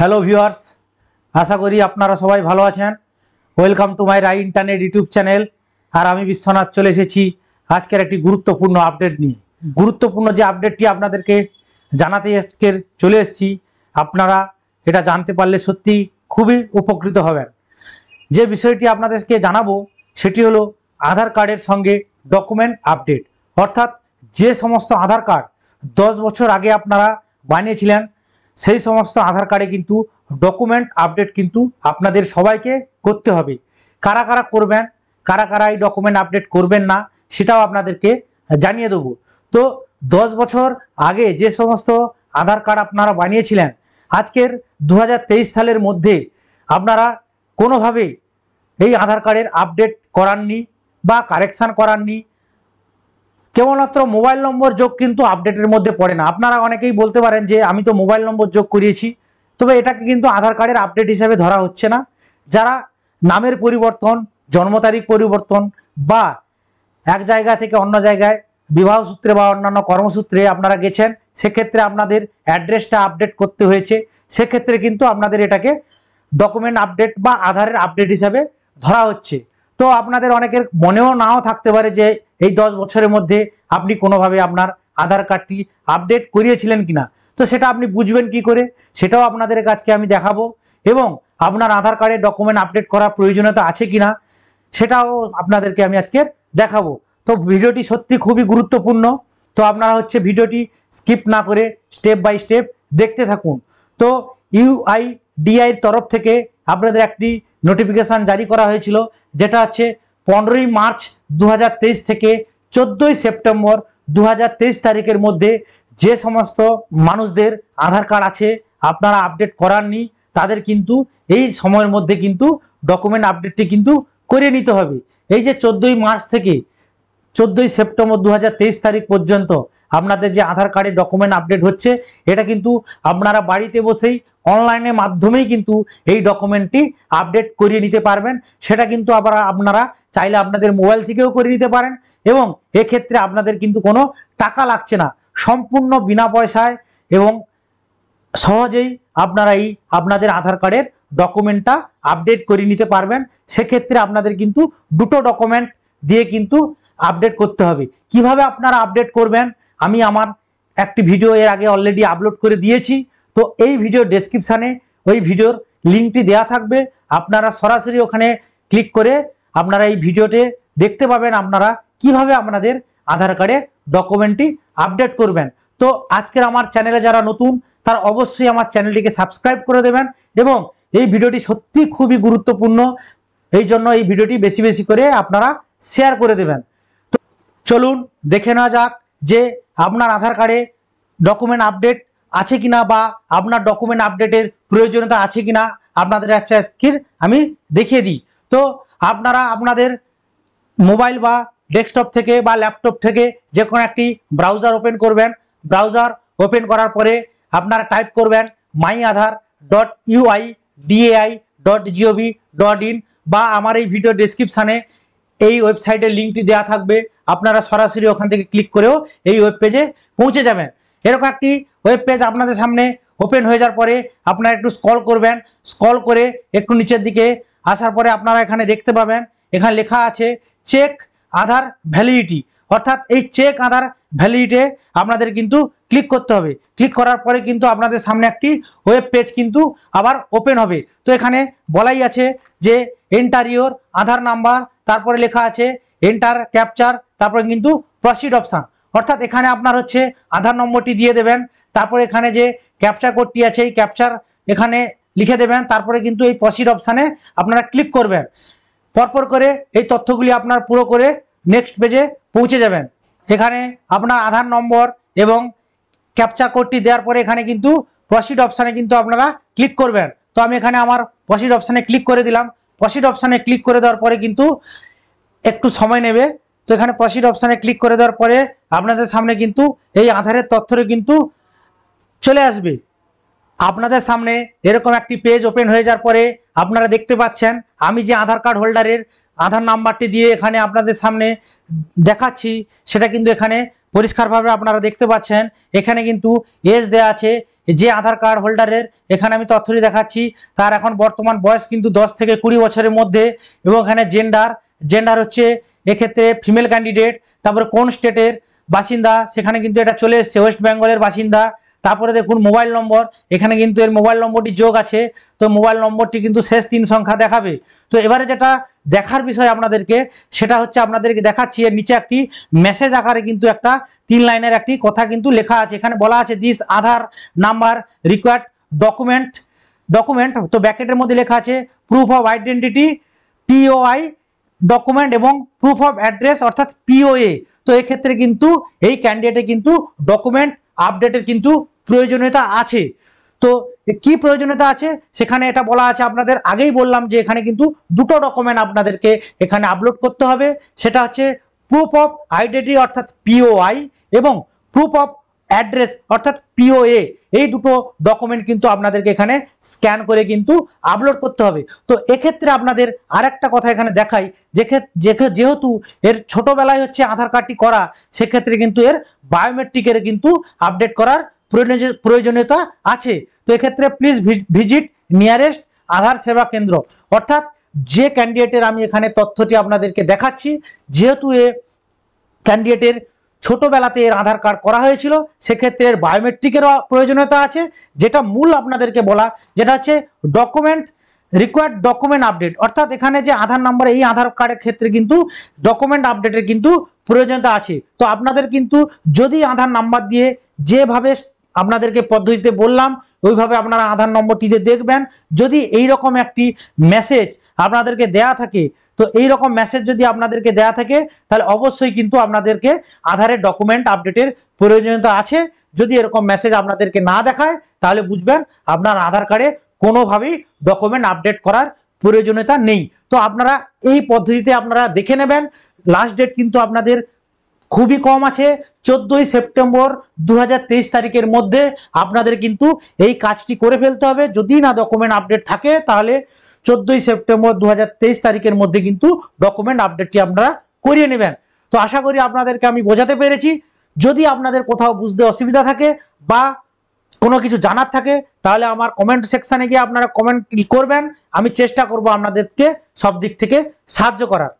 Hello viewers আশা করি আপনারা সবাই ভালো আছেন। Welcome to my Rai internet YouTube channel আর আমি বিশ্বনাথ চলে এসেছি আজকের একটি গুরুত্বপূর্ণ আপডেট নিয়ে। গুরুত্বপূর্ণ যে আপডেটটি আপনাদেরকে জানাতে আজকের চলে এসেছি, আপনারা এটা জানতে পারলে সত্যি খুবই উপকৃত হবেন। যে বিষয়টি আপনাদেরকে জানাব, সেটি হলো আধার কার্ডের সঙ্গে ডকুমেন্ট আপডেট অর্থাৎ যে সমস্ত আধার কার্ড দশ বছর আগে আপনারা বানিয়েছিলেন সেই সমস্ত আধার কার্ডে কিন্তু ডকুমেন্ট আপডেট কিন্তু আপনাদের সবাইকে করতে হবে। কারা কারা করবেন, কারা কারা এই ডকুমেন্ট আপডেট করবেন না, সেটাও আপনাদেরকে জানিয়ে দেবো। তো দশ বছর আগে যে সমস্ত আধার কার্ড আপনারা বানিয়েছিলেন, আজকের দু হাজার তেইশ সালের মধ্যে আপনারা কোনোভাবেই এই আধার কার্ডের আপডেট করাননি বা কারেকশান করাননি কেবলমাত্র মোবাইল নম্বর যোগ কিন্তু আপডেটের মধ্যে পড়ে না। আপনারা অনেকেই বলতে পারেন যে, আমি তো মোবাইল নম্বর যোগ করিয়েছি। তবে এটাকে কিন্তু আধার কার্ডের আপডেট হিসাবে ধরা হচ্ছে না। যারা নামের পরিবর্তন, জন্ম তারিখ পরিবর্তন বা এক জায়গা থেকে অন্য জায়গায় বিবাহ সূত্রে বা অন্যান্য কর্মসূত্রে আপনারা গেছেন, সেক্ষেত্রে আপনাদের অ্যাড্রেসটা আপডেট করতে হয়েছে। সেক্ষেত্রে কিন্তু আপনাদের এটাকে ডকুমেন্ট আপডেট বা আধারের আপডেট হিসাবে ধরা হচ্ছে। তো আপনাদের অনেকের মনেও নাও থাকতে পারে যে এই দশ বছরের মধ্যে আপনি কোনোভাবে আপনার আধার কার্ডটি আপডেট করিয়েছিলেন কিনা? তো সেটা আপনি বুঝবেন কি করে? সেটাও আপনাদের কাছকে আমি দেখাবো। এবং আপনার আধার কার্ডে ডকুমেন্ট আপডেট করার প্রয়োজনীয়তা আছে কিনা, সেটাও আপনাদেরকে আমি আজকের দেখাবো। তো ভিডিওটি সত্যি খুবই গুরুত্বপূর্ণ। তো আপনারা হচ্ছে ভিডিওটি স্কিপ না করে স্টেপ বাই স্টেপ দেখতে থাকুন। তো ইউআইডিআইয়ের তরফ থেকে আপনাদের একটি নোটিফিকেশান জারি করা হয়েছিল, যেটা হচ্ছে পনেরোই মার্চ দু হাজার তেইশ থেকে চোদ্দই সেপ্টেম্বর দু হাজার তেইশ তারিখের মধ্যে যে সমস্ত মানুষদের আধার কার্ড আছে আপনারা আপডেট করাননি, তাদের কিন্তু এই সময়ের মধ্যে কিন্তু ডকুমেন্ট আপডেটটি কিন্তু করে নিতে হবে। এই যে চোদ্দোই মার্চ থেকে চোদ্দোই সেপ্টেম্বর দু হাজার তেইশ তারিখ পর্যন্ত আপনাদের যে আধার কার্ডের ডকুমেন্ট আপডেট হচ্ছে, এটা কিন্তু আপনারা বাড়িতে বসেই অনলাইনের মাধ্যমেই কিন্তু এই ডকুমেন্টটি আপডেট করিয়ে নিতে পারবেন। সেটা কিন্তু আবার আপনারা চাইলে আপনাদের মোবাইল থেকেও করে নিতে পারেন এবং এক্ষেত্রে আপনাদের কিন্তু কোনো টাকা লাগছে না। সম্পূর্ণ বিনা পয়সায় এবং সহজেই আপনারা এই আপনাদের আধার কার্ডের ডকুমেন্টটা আপডেট করে নিতে পারবেন। সেক্ষেত্রে আপনাদের কিন্তু দুটো ডকুমেন্ট দিয়ে কিন্তু আপডেট করতে হবে। কীভাবে আপনারা আপডেট করবেন? আমি আমার একটি ভিডিও এর আগে অলরেডি আপলোড করে দিয়েছি। তো এই ভিডিও ডেসক্রিপশানে ওই ভিডিওর লিঙ্কটি দেওয়া থাকবে। আপনারা সরাসরি ওখানে ক্লিক করে আপনারা এই ভিডিওতে দেখতে পাবেন আপনারা কীভাবে আপনাদের আধার কার্ডে ডকুমেন্টটি আপডেট করবেন। তো আজকের আমার চ্যানেলে যারা নতুন, তার অবশ্যই আমার চ্যানেলটিকে সাবস্ক্রাইব করে দেবেন এবং এই ভিডিওটি সত্যি খুবই গুরুত্বপূর্ণ। এই জন্য এই ভিডিওটি বেশি বেশি করে আপনারা শেয়ার করে দেবেন। চলুন দেখে নেওয়া যাক যে আপনার আধার কার্ডে ডকুমেন্ট আপডেট আছে কিনা বা আপনার ডকুমেন্ট আপডেটের প্রয়োজনীয়তা আছে কিনা আপনাদের আজকের আমি দেখিয়ে দিই। তো আপনারা আপনাদের মোবাইল বা ডেস্কটপ থেকে বা ল্যাপটপ থেকে যে কোনো একটি ব্রাউজার ওপেন করবেন। ব্রাউজার ওপেন করার পরে আপনারা টাইপ করবেন my Aadhaar dot UI DAI dot GOV dot in বা আমার এই ভিডিও ডেসক্রিপশানে এই ওয়েবসাইটের লিঙ্কটি দেওয়া থাকবে। আপনারা সরাসরি ওখান থেকে ক্লিক করেও এই ওয়েব পেজে পৌঁছে যাবেন। এরকম একটি ওয়েব পেজ আপনাদের সামনে ওপেন হয়ে যাওয়ার পরে আপনারা একটু স্কল করবেন। স্কল করে একটু নিচের দিকে আসার পরে আপনারা এখানে দেখতে পাবেন, এখানে লেখা আছে চেক আধার ভ্যালিডিটি অর্থাৎ এই চেক আধার ভ্যালিডিটে আপনাদের কিন্তু ক্লিক করতে হবে। ক্লিক করার পরে কিন্তু আপনাদের সামনে একটি ওয়েব পেজ কিন্তু আবার ওপেন হবে। তো এখানে বলাই আছে যে এন্টার আধার নাম্বার তারপরে লেখা আছে এন্টার ক্যাপচার তারপরে কিন্তু প্রসিড অপশান অর্থাৎ এখানে আপনার হচ্ছে আধার নম্বরটি দিয়ে দেবেন, তারপর এখানে যে ক্যাপচার কোডটি আছে, এই ক্যাপচার এখানে লিখে দেবেন, তারপরে কিন্তু এই প্রসিড অপশানে আপনারা ক্লিক করবেন। পরপর করে এই তথ্যগুলি আপনার পুরো করে নেক্সট পেজে পৌঁছে যাবেন। এখানে আপনার আধার নম্বর এবং ক্যাপচার কোডটি দেওয়ার পরে এখানে কিন্তু প্রসিড অপশানে কিন্তু আপনারা ক্লিক করবেন। তো আমি এখানে আমার প্রসিড অপশানে ক্লিক করে দিলাম। প্রসিড অপশানে ক্লিক করে দেওয়ার পরে কিন্তু একটু সময় নেবে। তো এখানে প্রসিড অপশানে ক্লিক করে দেওয়ার পরে আপনাদের সামনে কিন্তু এই আধারের তথ্যটি কিন্তু চলে আসবে। আপনাদের সামনে এরকম একটি পেজ ওপেন হয়ে যাওয়ার পরে আপনারা দেখতে পাচ্ছেন, আমি যে আধার কার্ড হোল্ডারের আধার নাম্বারটি দিয়ে এখানে আপনাদের সামনে দেখাচ্ছি, সেটা কিন্তু এখানে পরিষ্কারভাবে আপনারা দেখতে পাচ্ছেন। এখানে কিন্তু এজ দেওয়া আছে, যে আধার কার্ড হোল্ডারের এখানে আমি তথ্যটি দেখাচ্ছি। তার এখন বর্তমান বয়স কিন্তু দশ থেকে কুড়ি বছরের মধ্যে এবং এখানে জেন্ডার জেন্ডার হচ্ছে এক্ষেত্রে ফিমেল ক্যান্ডিডেট তারপরে কোন স্টেটের বাসিন্দা, সেখানে কিন্তু এটা চলে এসছে। ওয়েস্ট বেঙ্গলের বাসিন্দা, তারপরে দেখুন মোবাইল নম্বর এখানে কিন্তু এর মোবাইল নম্বরটি যোগ আছে। তো মোবাইল নম্বরটি কিন্তু শেষ তিন সংখ্যা দেখাবে। তো এবারে যেটা দেখার বিষয় আপনাদেরকে, সেটা হচ্ছে আপনাদেরকে দেখাচ্ছি, এর নিচে একটি মেসেজ আকারে কিন্তু একটা তিন লাইনের একটি কথা কিন্তু লেখা আছে। এখানে বলা আছে this Aadhaar number required document document তো ব্যাকেটের মধ্যে লেখা আছে proof of identity POI document এবং প্রুফ অফ অ্যাড্রেস অর্থাৎ পিওএ তো এক্ষেত্রে কিন্তু এই ক্যান্ডিডেটে কিন্তু ডকুমেন্ট আপডেটের কিন্তু প্রয়োজনীয়তা আছে। তো কি প্রয়োজনীয়তা আছে? সেখানে এটা বলা আছে, আপনাদের আগেই বললাম যে এখানে কিন্তু দুটো ডকুমেন্ট আপনাদেরকে এখানে আপলোড করতে হবে। সেটা হচ্ছে প্রুফ অফ আইডেন্টি অর্থাৎ পিওআই এবং প্রুফ অফ অ্যাড্রেস অর্থাৎ পিওএ এই দুটো ডকুমেন্ট কিন্তু আপনাদেরকে এখানে স্ক্যান করে কিন্তু আপলোড করতে হবে। তো এক্ষেত্রে আপনাদের আরেকটা কথা এখানে দেখাই যেহেতু এর ছোটবেলায় হচ্ছে আধার কার্ডটি করা, সেক্ষেত্রে কিন্তু এর বায়োমেট্রিকের কিন্তু আপডেট করার প্রয়োজনীয়তা আছে। তো এক্ষেত্রে প্লিজ ভিজিট নিয়ারেস্ট আধার সেবা কেন্দ্র। অর্থাৎ যে ক্যান্ডিডেটের আমি এখানে তথ্যটি আপনাদেরকে দেখাচ্ছি, যেহেতু এ ক্যান্ডিডেটের ছোটবেলাতে এর আধার কার্ড করা হয়েছিল, সেক্ষেত্রে এর বায়োমেট্রিকেরও প্রয়োজনীয়তা আছে। যেটা মূল আপনাদেরকে বলা, যেটা হচ্ছে ডকুমেন্ট রিকোয়ার্ড ডকুমেন্ট আপডেট অর্থাৎ এখানে যে আধার নাম্বার এই আধার কার্ডের ক্ষেত্রে কিন্তু ডকুমেন্ট আপডেটের কিন্তু প্রয়োজনীয়তা আছে। তো আপনাদের কিন্তু যদি আধার নাম্বার দিয়ে যেভাবে আপনাদেরকে পদ্ধতিতে বললাম, ওইভাবে আপনারা আধার নম্বরটিতে দেখবেন। যদি এই রকম একটি মেসেজ আপনাদেরকে দেয়া থাকে, তো এই রকম মেসেজ যদি আপনাদেরকে দেয়া থাকে, তাহলে অবশ্যই কিন্তু আপনাদেরকে আধারের ডকুমেন্ট আপডেটের প্রয়োজনীয়তা আছে। যদি এরকম মেসেজ আপনাদেরকে না দেখায়, তাহলে বুঝবেন আপনার আধার কার্ডে কোনোভাবেই ডকুমেন্ট আপডেট করার প্রয়োজনীয়তা নেই। তো আপনারা এই পদ্ধতিতে আপনারা দেখে নেবেন। লাস্ট ডেট কিন্তু আপনাদের খুবই কম আছে। চোদ্দোই সেপ্টেম্বর দু হাজার তেইশ তারিখের মধ্যে আপনাদের কিন্তু এই কাজটি করে ফেলতে হবে। যদি না ডকুমেন্ট আপডেট থাকে, তাহলে চোদ্দোই সেপ্টেম্বর দু হাজার তেইশ তারিখের মধ্যে কিন্তু ডকুমেন্ট আপডেটটি আপনারা করিয়ে নেবেন। তো আশা করি আপনাদেরকে আমি বোঝাতে পেরেছি। যদি আপনাদের কোথাও বুঝতে অসুবিধা থাকে বা কোনো কিছু জানার থাকে, তাহলে আমার কমেন্ট সেকশানে গিয়ে আপনারা কমেন্ট করবেন। আমি চেষ্টা করব আপনাদেরকে সব দিক থেকে সাহায্য করার।